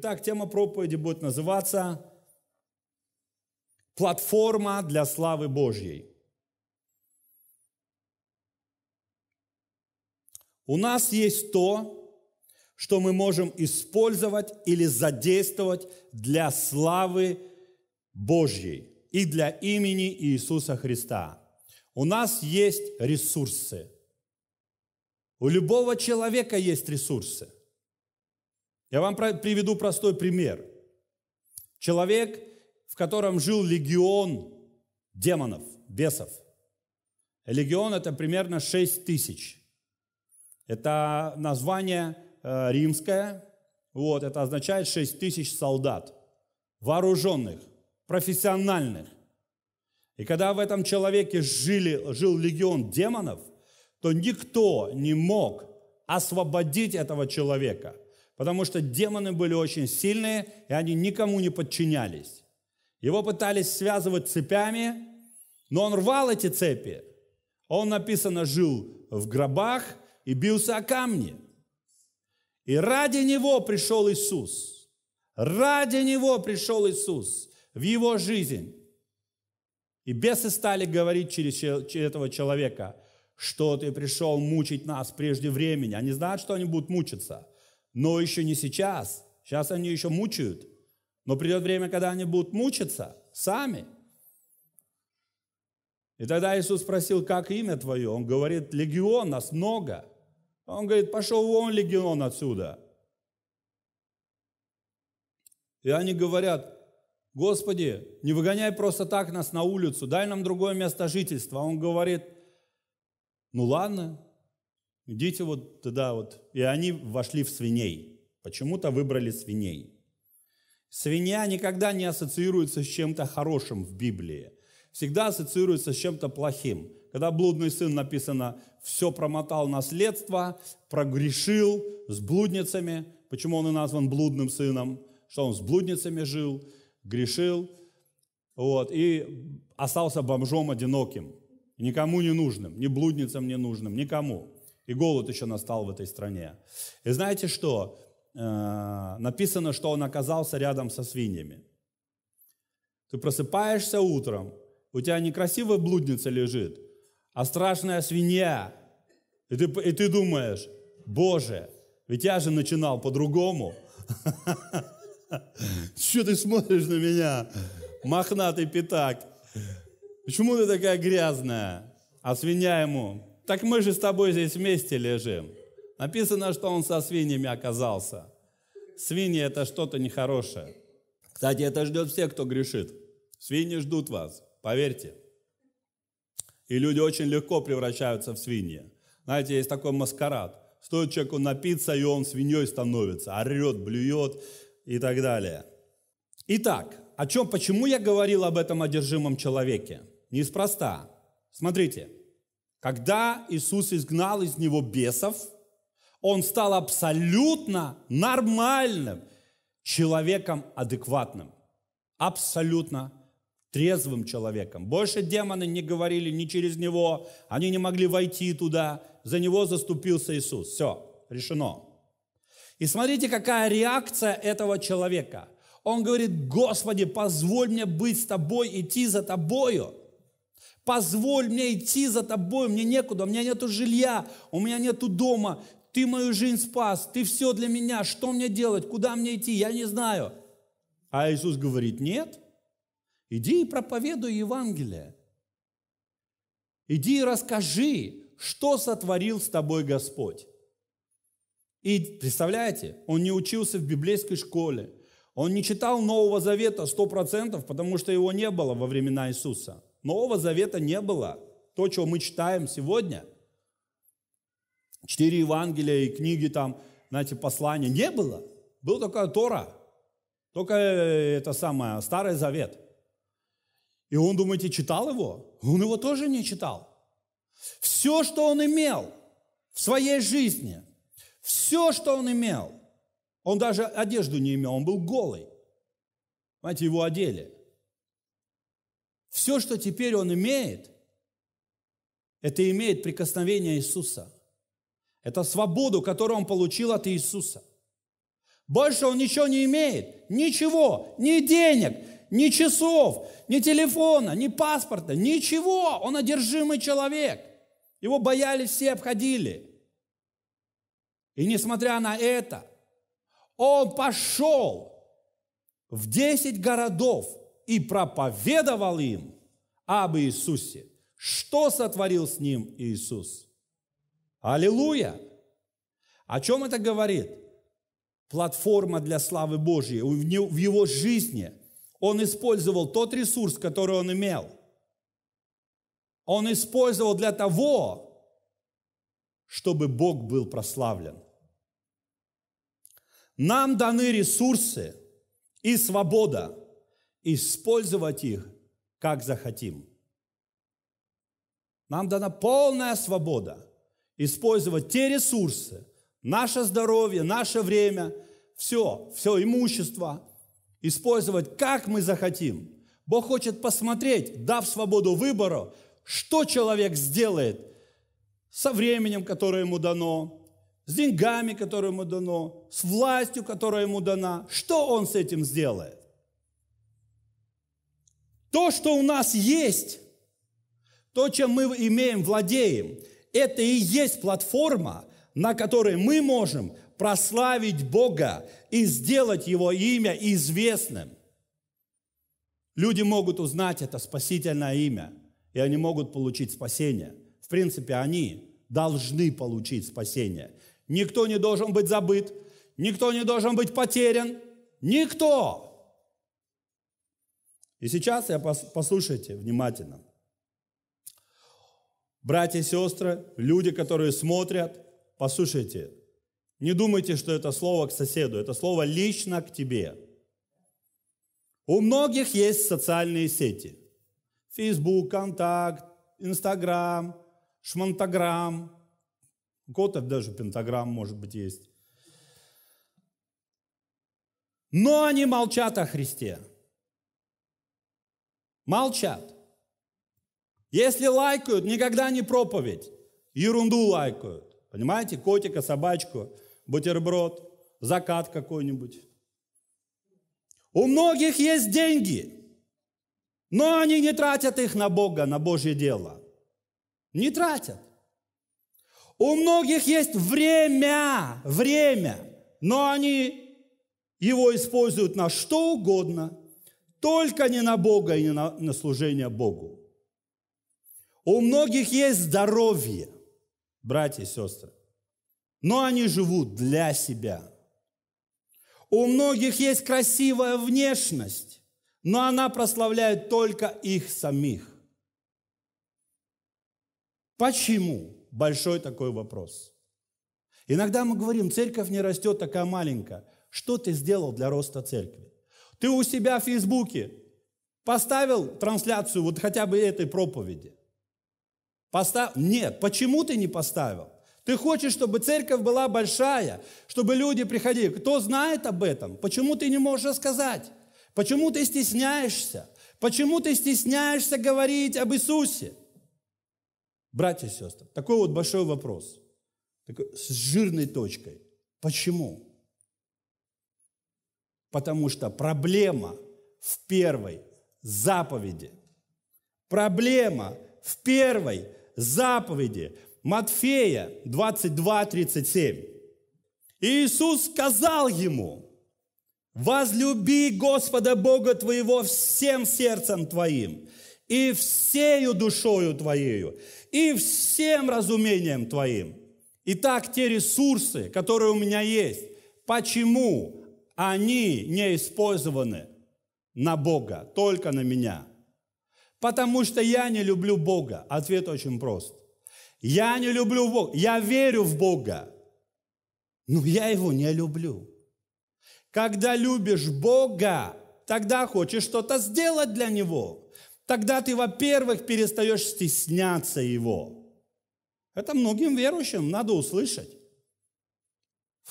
Итак, тема проповеди будет называться «Платформа для славы Божьей». У нас есть то, что мы можем использовать или задействовать для славы Божьей и для имени Иисуса Христа. У нас есть ресурсы. У любого человека есть ресурсы. Я вам приведу простой пример. Человек, в котором жил легион демонов, бесов. Легион – это примерно 6 тысяч. Это название э, римское. Вот, это означает 6 тысяч солдат, вооруженных, профессиональных. И когда в этом человеке жили, жил легион демонов, то никто не мог освободить этого человека, потому что демоны были очень сильные, и они никому не подчинялись. Его пытались связывать цепями, но он рвал эти цепи. Он, написано, жил в гробах и бился о камни. И ради него пришел Иисус. Ради него пришел Иисус в его жизнь. И бесы стали говорить через этого человека, что ты пришел мучить нас прежде времени. Они знают, что они будут мучиться, но еще не сейчас. Сейчас они еще мучают. Но придет время, когда они будут мучиться сами. И тогда Иисус спросил, как имя твое? Он говорит, легион, нас много. Он говорит, пошел вон легион отсюда. И они говорят, Господи, не выгоняй просто так нас на улицу, дай нам другое место жительства. Он говорит, ну ладно, идите вот туда вот. И они вошли в свиней. Почему-то выбрали свиней. Свинья никогда не ассоциируется с чем-то хорошим в Библии. Всегда ассоциируется с чем-то плохим. Когда блудный сын написано, все промотал наследство, прогрешил с блудницами. Почему он и назван блудным сыном? Что он с блудницами жил грешил, вот, и остался бомжом одиноким, никому не нужным, ни блудницам не нужным, никому. И голод еще настал в этой стране. И знаете что? Э, написано, что он оказался рядом со свиньями. Ты просыпаешься утром, у тебя не красивая блудница лежит, а страшная свинья. И ты, и ты думаешь, Боже, ведь я же начинал по-другому. Что ты смотришь на меня, мохнатый пятак? Почему ты такая грязная? А свинья ему, так мы же с тобой здесь вместе лежим. Написано, что он со свиньями оказался. Свиньи – это что-то нехорошее. Кстати, это ждет всех, кто грешит. Свиньи ждут вас, поверьте. И люди очень легко превращаются в свиньи. Знаете, есть такой маскарад. Стоит человеку напиться, и он свиньей становится, орет, блюет, и так далее. Итак, о чем, почему я говорил об этом одержимом человеке? Неспроста. Смотрите, когда Иисус изгнал из него бесов, он стал абсолютно нормальным человеком адекватным, абсолютно трезвым человеком. Больше демоны не говорили ни через него, они не могли войти туда, за него заступился Иисус. Все, решено. И смотрите, какая реакция этого человека. Он говорит, Господи, позволь мне быть с тобой, идти за тобою. Позволь мне идти за тобой, мне некуда, у меня нету жилья, у меня нету дома. Ты мою жизнь спас, ты все для меня, что мне делать, куда мне идти, я не знаю. А Иисус говорит, нет, иди и проповедуй Евангелие. Иди и расскажи, что сотворил с тобой Господь. И представляете, он не учился в библейской школе, он не читал Нового Завета 100%, потому что его не было во времена Иисуса. Нового Завета не было. То, что мы читаем сегодня, четыре Евангелия и книги там, знаете, послания, не было. Был только Тора, только это самое, Старый Завет. И он, думаете, читал его? Он его тоже не читал. Все, что он имел в своей жизни, все, что он имел, он даже одежду не имел, он был голый. Понимаете, его одели. Все, что теперь он имеет, это имеет прикосновение Иисуса. Это свободу, которую он получил от Иисуса. Больше он ничего не имеет. Ничего. Ни денег, ни часов, ни телефона, ни паспорта, ничего. Он одержимый человек. Его боялись все, обходили. И несмотря на это, он пошел в 10 городов и проповедовал им об Иисусе. Что сотворил с ним Иисус? Аллилуйя! О чем это говорит? Платформа для славы Божьей. В его жизни он использовал тот ресурс, который он имел. Он использовал для того, чтобы Бог был прославлен. Нам даны ресурсы и свобода использовать их, как захотим. Нам дана полная свобода использовать те ресурсы, наше здоровье, наше время, все, все имущество, использовать как мы захотим. Бог хочет посмотреть, дав свободу выбора, что человек сделает со временем, которое ему дано, с деньгами, которые ему дано, с властью, которая ему дана. Что он с этим сделает? То, что у нас есть, то, чем мы имеем, владеем, это и есть платформа, на которой мы можем прославить Бога и сделать Его имя известным. Люди могут узнать это спасительное имя, и они могут получить спасение. В принципе, они должны получить спасение. Никто не должен быть забыт, никто не должен быть потерян, никто. И сейчас я послушайте внимательно. Братья и сестры, люди, которые смотрят, послушайте, не думайте, что это слово к соседу, это слово лично к тебе. У многих есть социальные сети. Facebook, Контакт, Инстаграм, Шмантаграм, у кого-то даже пентаграмм, может быть, есть. Но они молчат о Христе. Молчат. Если лайкают, никогда не проповедь. Ерунду лайкают. Понимаете? Котика, собачку, бутерброд, закат какой-нибудь. У многих есть деньги, но они не тратят их на Бога, на Божье дело. Не тратят. У многих есть время, время, но они его используют на что угодно, только не на Бога и не на, на служение Богу. У многих есть здоровье, братья и сестры, но они живут для себя. У многих есть красивая внешность, но она прославляет только их самих. Почему? большой такой вопрос. Иногда мы говорим, церковь не растет такая маленькая. Что ты сделал для роста церкви? Ты у себя в Фейсбуке поставил трансляцию вот хотя бы этой проповеди? Постав... Нет, почему ты не поставил? Ты хочешь, чтобы церковь была большая, чтобы люди приходили. Кто знает об этом? Почему ты не можешь рассказать? Почему ты стесняешься? Почему ты стесняешься говорить об Иисусе? Братья и сестры, такой вот большой вопрос, такой, с жирной точкой. Почему? Потому что проблема в первой заповеди. Проблема в первой заповеди. Матфея 22, 37. Иисус сказал ему, возлюби Господа Бога твоего всем сердцем твоим и всею душою твоею, и всем разумением твоим. Итак, те ресурсы, которые у меня есть, почему они не использованы на Бога, только на меня? Потому что я не люблю Бога. Ответ очень прост. Я не люблю Бога. Я верю в Бога, но я его не люблю. Когда любишь Бога, тогда хочешь что-то сделать для Него тогда ты, во-первых, перестаешь стесняться Его. Это многим верующим надо услышать.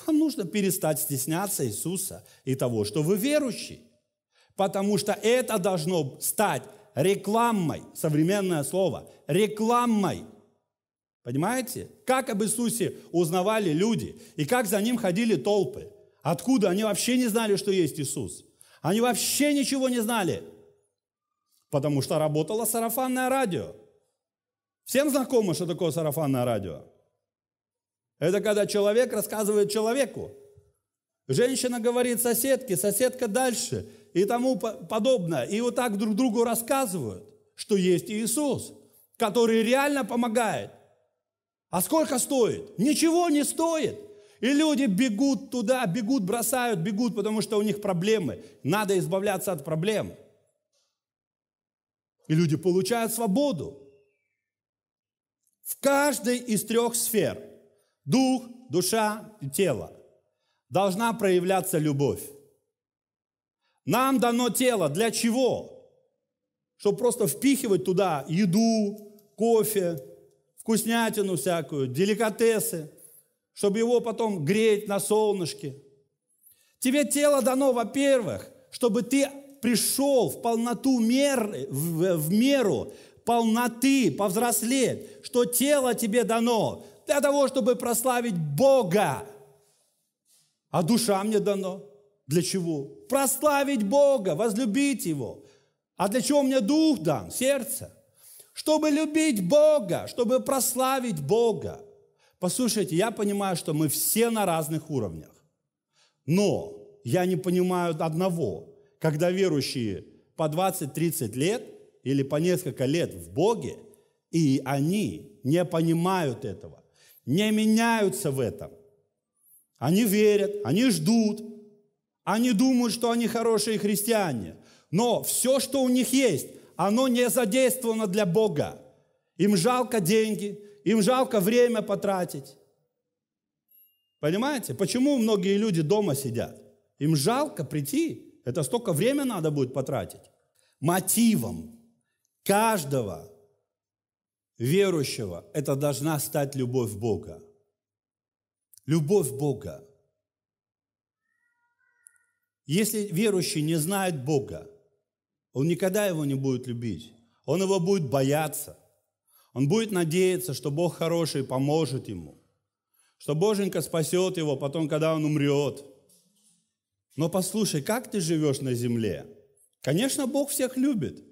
Вам нужно перестать стесняться Иисуса и того, что вы верующий. Потому что это должно стать рекламой, современное слово, рекламой. Понимаете? Как об Иисусе узнавали люди и как за ним ходили толпы. Откуда? Они вообще не знали, что есть Иисус. Они вообще ничего не знали. Потому что работало сарафанное радио. Всем знакомо, что такое сарафанное радио? Это когда человек рассказывает человеку. Женщина говорит соседке, соседка дальше и тому подобное. И вот так друг другу рассказывают, что есть Иисус, который реально помогает. А сколько стоит? Ничего не стоит. И люди бегут туда, бегут, бросают, бегут, потому что у них проблемы. Надо избавляться от проблем. И люди получают свободу. В каждой из трех сфер – дух, душа и тело – должна проявляться любовь. Нам дано тело для чего? Чтобы просто впихивать туда еду, кофе, вкуснятину всякую, деликатесы, чтобы его потом греть на солнышке. Тебе тело дано, во-первых, чтобы ты пришел в полноту меры, в, в меру полноты, повзрослеть, что тело тебе дано для того, чтобы прославить Бога. А душа мне дано. Для чего? Прославить Бога, возлюбить Его. А для чего мне дух дан? Сердце. Чтобы любить Бога, чтобы прославить Бога. Послушайте, я понимаю, что мы все на разных уровнях. Но я не понимаю одного. Когда верующие по 20-30 лет или по несколько лет в Боге, и они не понимают этого, не меняются в этом. Они верят, они ждут, они думают, что они хорошие христиане. Но все, что у них есть, оно не задействовано для Бога. Им жалко деньги, им жалко время потратить. Понимаете? Почему многие люди дома сидят? Им жалко прийти. Это столько времени надо будет потратить. Мотивом каждого верующего это должна стать любовь Бога. Любовь Бога. Если верующий не знает Бога, он никогда его не будет любить. Он его будет бояться. Он будет надеяться, что Бог хороший поможет ему. Что Боженька спасет его потом, когда он умрет. Но послушай, как ты живешь на земле? Конечно, Бог всех любит.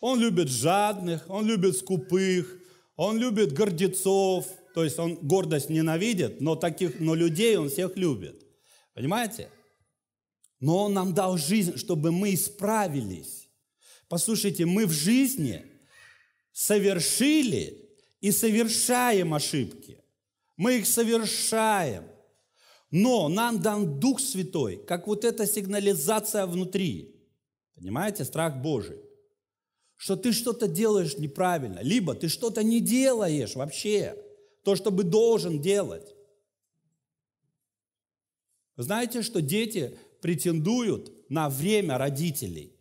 Он любит жадных, он любит скупых, он любит гордецов, то есть он гордость ненавидит, но, таких, но людей он всех любит. Понимаете? Но он нам дал жизнь, чтобы мы исправились. Послушайте, мы в жизни совершили и совершаем ошибки. Мы их совершаем. Но нам дан Дух Святой, как вот эта сигнализация внутри. Понимаете? Страх Божий что ты что-то делаешь неправильно, либо ты что-то не делаешь вообще, то, что бы должен делать. знаете, что дети претендуют на время родителей,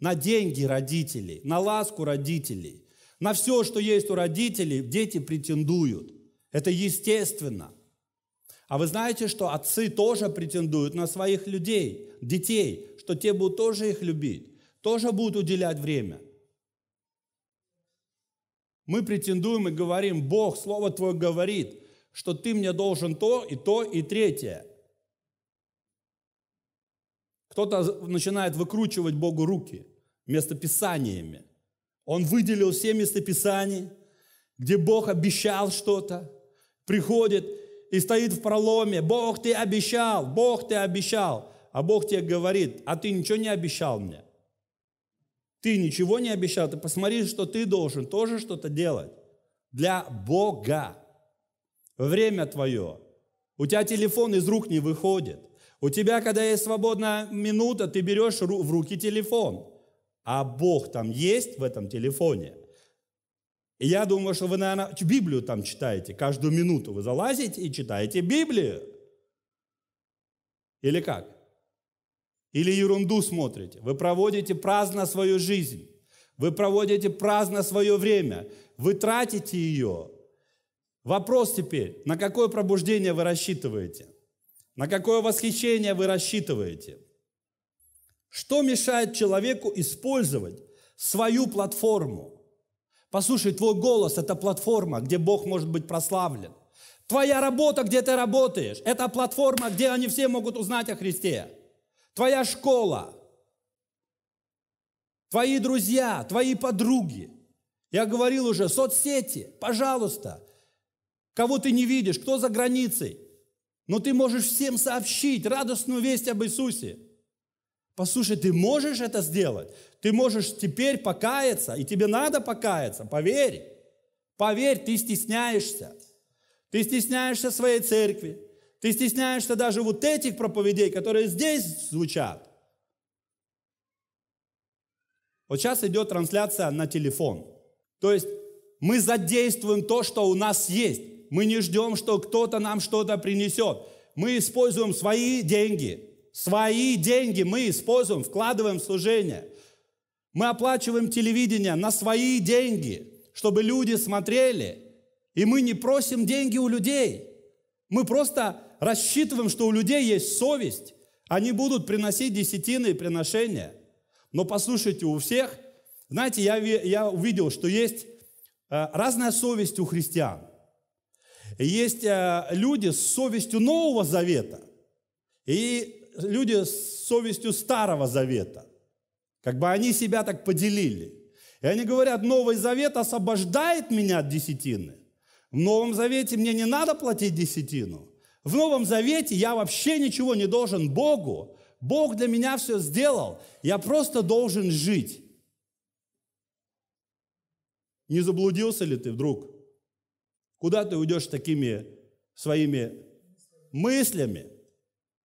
на деньги родителей, на ласку родителей, на все, что есть у родителей, дети претендуют. Это естественно. А вы знаете, что отцы тоже претендуют на своих людей, детей, что те будут тоже их любить, тоже будут уделять время. Мы претендуем и говорим, Бог, Слово Твое говорит, что Ты мне должен то и то и третье. Кто-то начинает выкручивать Богу руки местописаниями. Он выделил все местописания, где Бог обещал что-то, приходит и стоит в проломе. Бог, ты обещал, Бог, ты обещал. А Бог тебе говорит, а ты ничего не обещал мне. Ты ничего не обещал, ты посмотри, что ты должен тоже что-то делать для Бога. Время твое. У тебя телефон из рук не выходит. У тебя, когда есть свободная минута, ты берешь в руки телефон. А Бог там есть в этом телефоне. И я думаю, что вы, наверное, Библию там читаете. Каждую минуту вы залазите и читаете Библию. Или как? Или ерунду смотрите. Вы проводите праздно свою жизнь. Вы проводите праздно свое время. Вы тратите ее. Вопрос теперь, на какое пробуждение вы рассчитываете? На какое восхищение вы рассчитываете? Что мешает человеку использовать свою платформу? Послушай, твой голос – это платформа, где Бог может быть прославлен. Твоя работа, где ты работаешь, это платформа, где они все могут узнать о Христе. Твоя школа, твои друзья, твои подруги. Я говорил уже, соцсети, пожалуйста. Кого ты не видишь, кто за границей. Но ты можешь всем сообщить радостную весть об Иисусе. Послушай, ты можешь это сделать. Ты можешь теперь покаяться, и тебе надо покаяться, поверь. Поверь, ты стесняешься. Ты стесняешься своей церкви. Ты стесняешься даже вот этих проповедей, которые здесь звучат. Вот сейчас идет трансляция на телефон. То есть мы задействуем то, что у нас есть. Мы не ждем, что кто-то нам что-то принесет. Мы используем свои деньги. Свои деньги мы используем, вкладываем в служение. Мы оплачиваем телевидение на свои деньги, чтобы люди смотрели. И мы не просим деньги у людей. Мы просто рассчитываем, что у людей есть совесть. Они будут приносить десятины и приношения. Но послушайте, у всех, знаете, я, я увидел, что есть э, разная совесть у христиан. Есть э, люди с совестью Нового Завета и люди с совестью Старого Завета. Как бы они себя так поделили. И они говорят, Новый Завет освобождает меня от десятины. В Новом Завете мне не надо платить десятину. В Новом Завете я вообще ничего не должен Богу. Бог для меня все сделал. Я просто должен жить. Не заблудился ли ты вдруг? Куда ты уйдешь такими своими мыслями?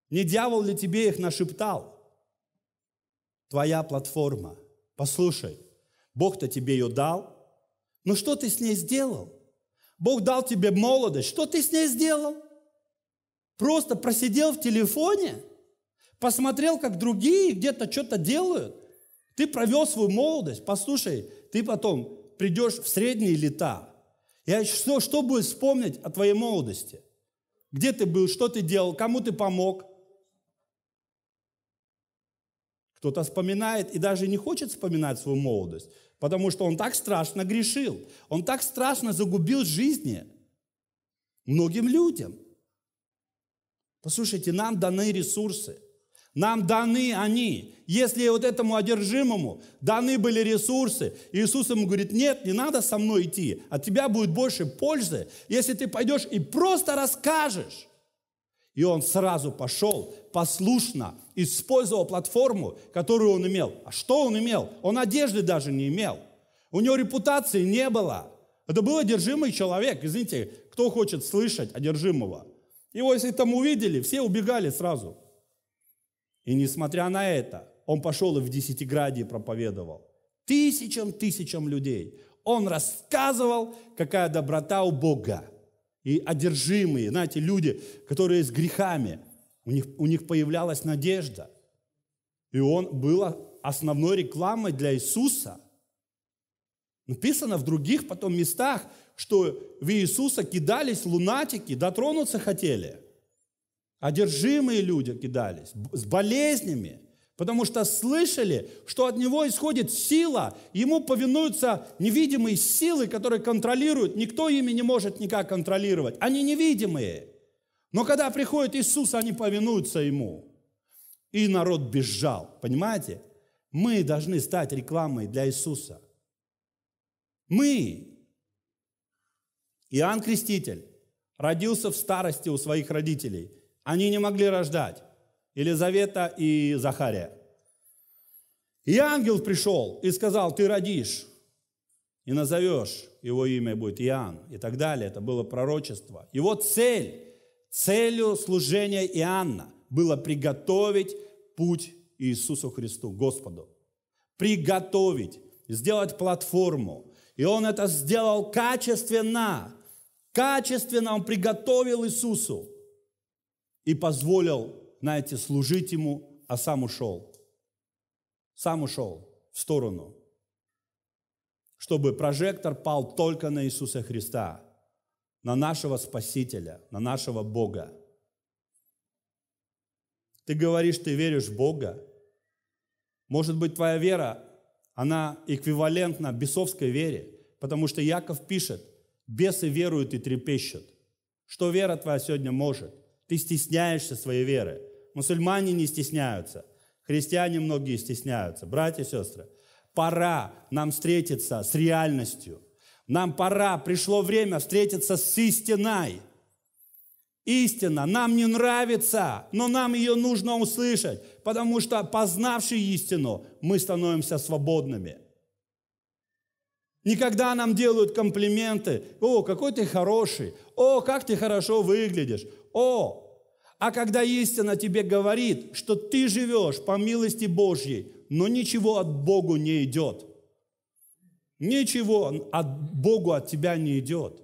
Не дьявол ли тебе их нашептал? Твоя платформа. Послушай, Бог-то тебе ее дал. Но что ты с ней сделал? Бог дал тебе молодость. Что ты с ней сделал? Просто просидел в телефоне? посмотрел, как другие где-то что-то делают, ты провел свою молодость, послушай, ты потом придешь в средние лета. Я что, что будет вспомнить о твоей молодости? Где ты был, что ты делал, кому ты помог? Кто-то вспоминает и даже не хочет вспоминать свою молодость, потому что он так страшно грешил, он так страшно загубил жизни многим людям. Послушайте, нам даны ресурсы – нам даны они. Если вот этому одержимому даны были ресурсы, Иисус ему говорит, нет, не надо со мной идти, от тебя будет больше пользы, если ты пойдешь и просто расскажешь. И он сразу пошел, послушно, использовал платформу, которую он имел. А что он имел? Он одежды даже не имел. У него репутации не было. Это был одержимый человек. Извините, кто хочет слышать одержимого? Его, если там увидели, все убегали сразу. И несмотря на это, он пошел и в Десятиградии проповедовал. Тысячам, тысячам людей. Он рассказывал, какая доброта у Бога. И одержимые, знаете, люди, которые с грехами, у них, у них появлялась надежда. И он был основной рекламой для Иисуса. Написано в других потом местах, что в Иисуса кидались лунатики, дотронуться хотели – Одержимые люди кидались, с болезнями, потому что слышали, что от него исходит сила, ему повинуются невидимые силы, которые контролируют, никто ими не может никак контролировать, они невидимые. Но когда приходит Иисус, они повинуются ему. И народ бежал, понимаете? Мы должны стать рекламой для Иисуса. Мы. Иоанн Креститель родился в старости у своих родителей – они не могли рождать. Елизавета и Захария. И ангел пришел и сказал, ты родишь и назовешь его имя будет Иоанн и так далее. Это было пророчество. Его цель, целью служения Иоанна было приготовить путь Иисусу Христу, Господу. Приготовить, сделать платформу. И он это сделал качественно. Качественно он приготовил Иисусу и позволил, знаете, служить ему, а сам ушел. Сам ушел в сторону, чтобы прожектор пал только на Иисуса Христа, на нашего Спасителя, на нашего Бога. Ты говоришь, ты веришь в Бога. Может быть, твоя вера, она эквивалентна бесовской вере, потому что Яков пишет, бесы веруют и трепещут. Что вера твоя сегодня может? Ты стесняешься своей веры. Мусульмане не стесняются. Христиане многие стесняются. Братья и сестры, пора нам встретиться с реальностью. Нам пора, пришло время встретиться с истиной. Истина нам не нравится, но нам ее нужно услышать, потому что, познавший истину, мы становимся свободными. Никогда нам делают комплименты. О, какой ты хороший. О, как ты хорошо выглядишь. О, а когда истина тебе говорит, что ты живешь по милости Божьей, но ничего от Богу не идет. Ничего от Богу от тебя не идет.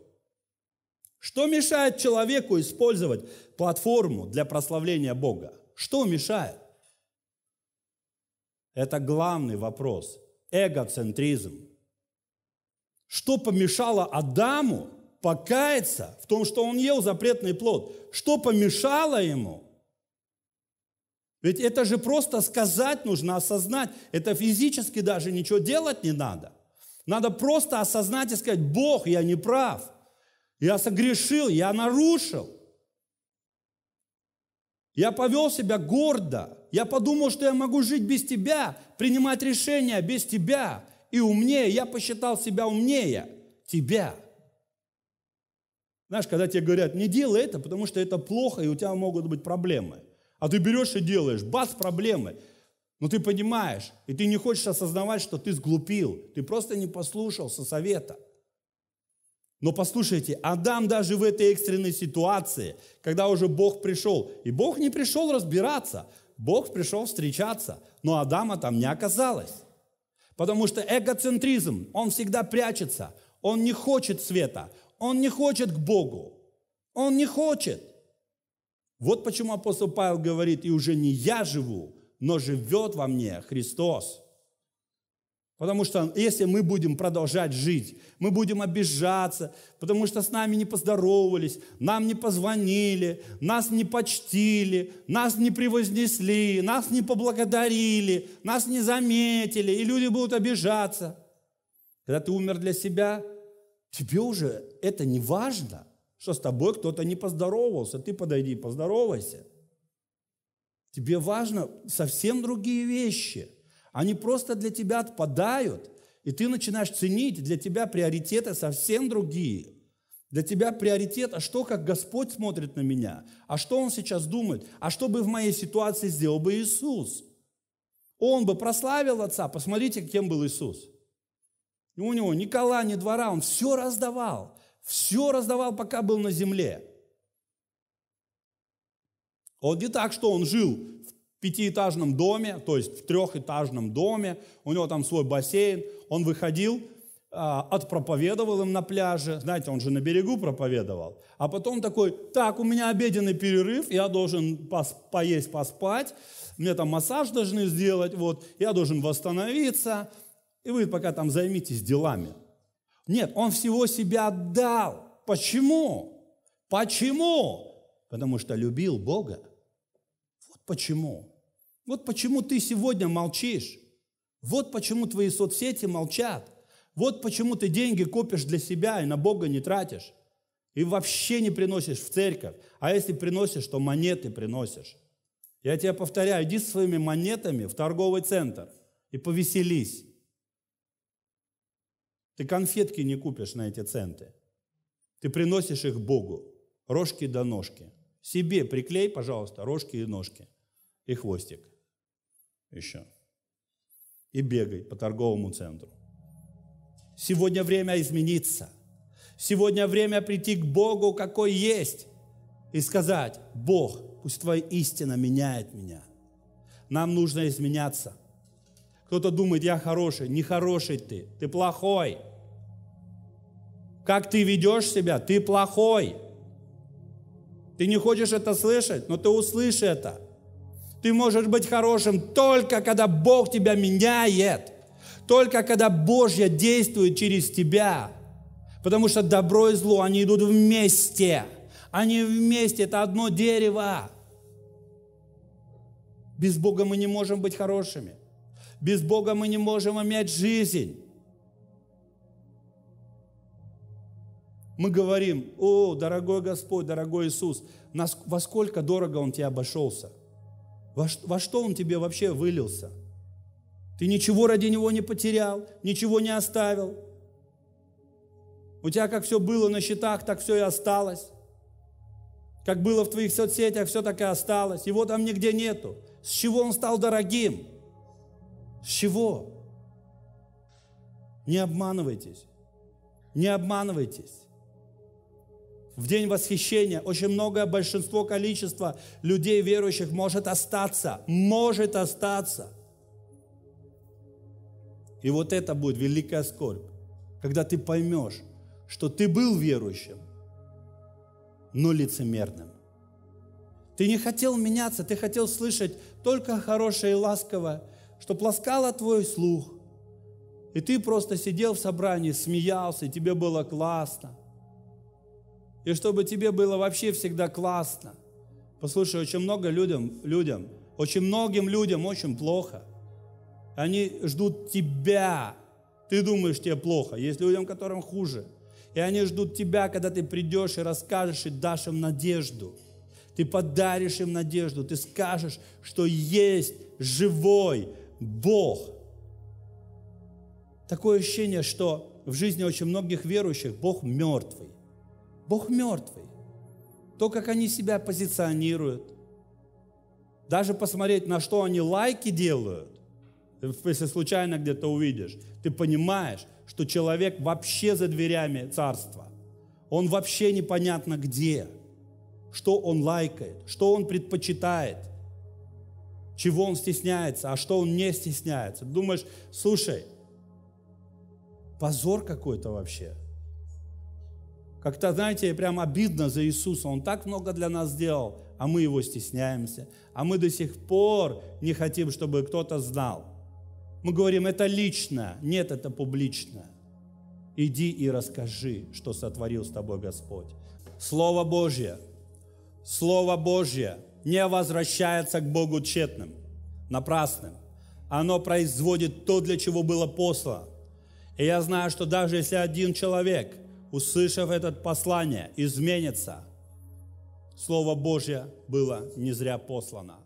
Что мешает человеку использовать платформу для прославления Бога? Что мешает? Это главный вопрос. Эгоцентризм. Что помешало Адаму покаяться в том, что он ел запретный плод? Что помешало ему? Ведь это же просто сказать нужно, осознать. Это физически даже ничего делать не надо. Надо просто осознать и сказать, Бог, я не прав. Я согрешил, я нарушил. Я повел себя гордо. Я подумал, что я могу жить без тебя, принимать решения без тебя и умнее, я посчитал себя умнее тебя. Знаешь, когда тебе говорят, не делай это, потому что это плохо, и у тебя могут быть проблемы. А ты берешь и делаешь, бац, проблемы. Но ты понимаешь, и ты не хочешь осознавать, что ты сглупил. Ты просто не послушался совета. Но послушайте, Адам даже в этой экстренной ситуации, когда уже Бог пришел, и Бог не пришел разбираться, Бог пришел встречаться, но Адама там не оказалось. Потому что эгоцентризм, он всегда прячется, он не хочет света, он не хочет к Богу, он не хочет. Вот почему апостол Павел говорит, и уже не я живу, но живет во мне Христос. Потому что если мы будем продолжать жить, мы будем обижаться, потому что с нами не поздоровались, нам не позвонили, нас не почтили, нас не превознесли, нас не поблагодарили, нас не заметили, и люди будут обижаться. Когда ты умер для себя, тебе уже это не важно, что с тобой кто-то не поздоровался, ты подойди и поздоровайся. Тебе важно совсем другие вещи – они просто для тебя отпадают, и ты начинаешь ценить, для тебя приоритеты совсем другие. Для тебя приоритет, а что, как Господь смотрит на меня? А что Он сейчас думает? А что бы в моей ситуации сделал бы Иисус? Он бы прославил Отца. Посмотрите, кем был Иисус. У него ни кола, ни двора, он все раздавал. Все раздавал, пока был на земле. Вот не так, что он жил пятиэтажном доме, то есть в трехэтажном доме, у него там свой бассейн, он выходил, а, отпроповедовал им на пляже, знаете, он же на берегу проповедовал, а потом такой, так, у меня обеденный перерыв, я должен пос, поесть, поспать, мне там массаж должны сделать, вот, я должен восстановиться, и вы пока там займитесь делами. Нет, он всего себя отдал. Почему? Почему? Потому что любил Бога. Почему? Вот почему ты сегодня молчишь. Вот почему твои соцсети молчат. Вот почему ты деньги копишь для себя и на Бога не тратишь. И вообще не приносишь в церковь. А если приносишь, то монеты приносишь. Я тебе повторяю, иди с своими монетами в торговый центр и повеселись. Ты конфетки не купишь на эти центы. Ты приносишь их Богу. Рожки до ножки. Себе приклей, пожалуйста, рожки и ножки и хвостик еще. И бегай по торговому центру. Сегодня время измениться. Сегодня время прийти к Богу, какой есть, и сказать, Бог, пусть Твоя истина меняет меня. Нам нужно изменяться. Кто-то думает, я хороший. Не хороший ты, ты плохой. Как ты ведешь себя, ты плохой. Ты не хочешь это слышать, но ты услышь это. Ты можешь быть хорошим только когда Бог тебя меняет. Только когда Божье действует через тебя. Потому что добро и зло, они идут вместе. Они вместе, это одно дерево. Без Бога мы не можем быть хорошими. Без Бога мы не можем иметь жизнь. Мы говорим, о, дорогой Господь, дорогой Иисус, во сколько дорого Он тебе обошелся? Во, во что Он тебе вообще вылился? Ты ничего ради Него не потерял, ничего не оставил. У тебя как все было на счетах, так все и осталось. Как было в твоих соцсетях, все так и осталось. Его там нигде нету. С чего он стал дорогим? С чего? Не обманывайтесь. Не обманывайтесь. В день восхищения очень многое большинство, количество людей верующих может остаться. Может остаться. И вот это будет великая скорбь, когда ты поймешь, что ты был верующим, но лицемерным. Ты не хотел меняться, ты хотел слышать только хорошее и ласковое, что ласкало твой слух. И ты просто сидел в собрании, смеялся, и тебе было классно. И чтобы тебе было вообще всегда классно. Послушай, очень много людям, людям, очень многим людям очень плохо. Они ждут тебя. Ты думаешь, тебе плохо. Есть людям, которым хуже – и они ждут тебя, когда ты придешь и расскажешь и дашь им надежду. Ты подаришь им надежду, ты скажешь, что есть живой Бог. Такое ощущение, что в жизни очень многих верующих Бог мертвый. Бог мертвый. То, как они себя позиционируют, даже посмотреть, на что они лайки делают, если случайно где-то увидишь, ты понимаешь, что человек вообще за дверями царства. Он вообще непонятно где, что он лайкает, что он предпочитает, чего он стесняется, а что он не стесняется. Думаешь, слушай, позор какой-то вообще. Как-то, знаете, прям обидно за Иисуса. Он так много для нас сделал, а мы его стесняемся. А мы до сих пор не хотим, чтобы кто-то знал. Мы говорим, это лично. Нет, это публично. Иди и расскажи, что сотворил с тобой Господь. Слово Божье, Слово Божье не возвращается к Богу тщетным, напрасным. Оно производит то, для чего было послано. И я знаю, что даже если один человек, услышав это послание, изменится, Слово Божье было не зря послано.